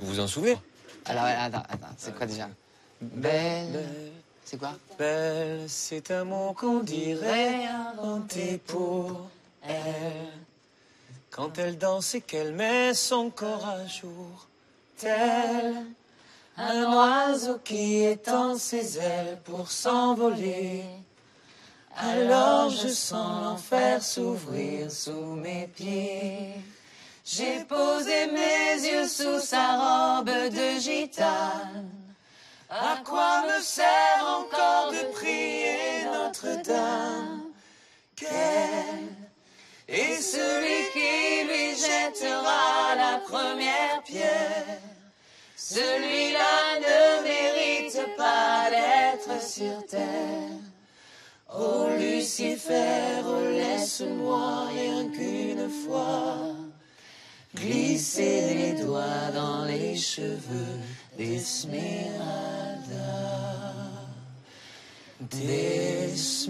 Vous vous en souvenez Alors, attends, attends, c'est quoi déjà Belle. C'est quoi Belle, c'est un mot qu'on dirait inventé pour elle. Quand elle danse et qu'elle met son corps à jour, tel un oiseau qui étend ses ailes pour s'envoler. Alors je sens l'enfer s'ouvrir sous mes pieds. J'ai posé mes yeux sous sa robe de gitane. À quoi me sert encore de prier Notre-Dame? Quel est celui qui lui jettera la première pierre? Celui-là ne mérite pas d'être sur terre. Oh Lucifer, les doigts dans les cheveux d'Esmeralda. D'Esmeralda.